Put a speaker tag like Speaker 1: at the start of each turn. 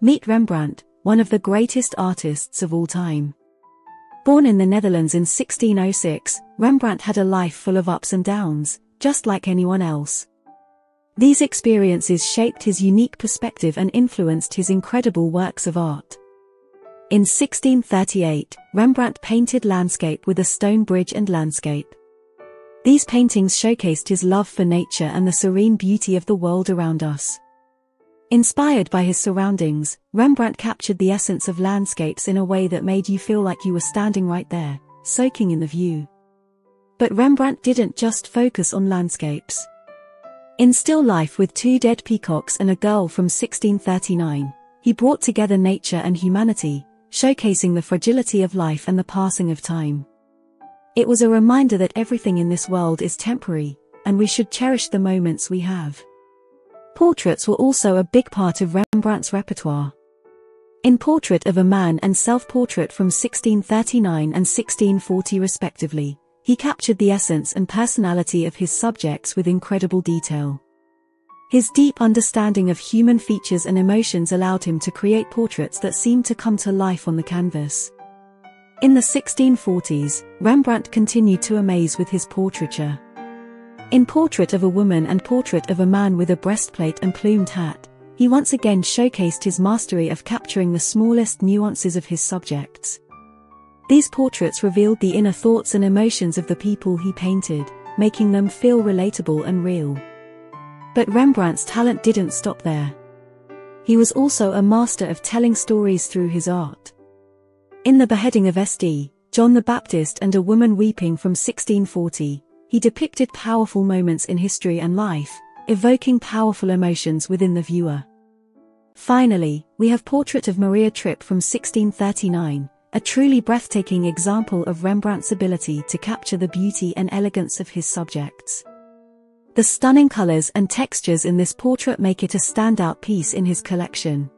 Speaker 1: Meet Rembrandt, one of the greatest artists of all time. Born in the Netherlands in 1606, Rembrandt had a life full of ups and downs, just like anyone else. These experiences shaped his unique perspective and influenced his incredible works of art. In 1638, Rembrandt painted landscape with a stone bridge and landscape. These paintings showcased his love for nature and the serene beauty of the world around us. Inspired by his surroundings, Rembrandt captured the essence of landscapes in a way that made you feel like you were standing right there, soaking in the view. But Rembrandt didn't just focus on landscapes. In Still Life with Two Dead Peacocks and a Girl from 1639, he brought together nature and humanity, showcasing the fragility of life and the passing of time. It was a reminder that everything in this world is temporary, and we should cherish the moments we have. Portraits were also a big part of Rembrandt's repertoire. In Portrait of a Man and Self-Portrait from 1639 and 1640 respectively, he captured the essence and personality of his subjects with incredible detail. His deep understanding of human features and emotions allowed him to create portraits that seemed to come to life on the canvas. In the 1640s, Rembrandt continued to amaze with his portraiture. In Portrait of a Woman and Portrait of a Man with a Breastplate and Plumed Hat, he once again showcased his mastery of capturing the smallest nuances of his subjects. These portraits revealed the inner thoughts and emotions of the people he painted, making them feel relatable and real. But Rembrandt's talent didn't stop there. He was also a master of telling stories through his art. In The Beheading of St. John the Baptist and A Woman Weeping from 1640, he depicted powerful moments in history and life, evoking powerful emotions within the viewer. Finally, we have Portrait of Maria Trip from 1639, a truly breathtaking example of Rembrandt's ability to capture the beauty and elegance of his subjects. The stunning colors and textures in this portrait make it a standout piece in his collection.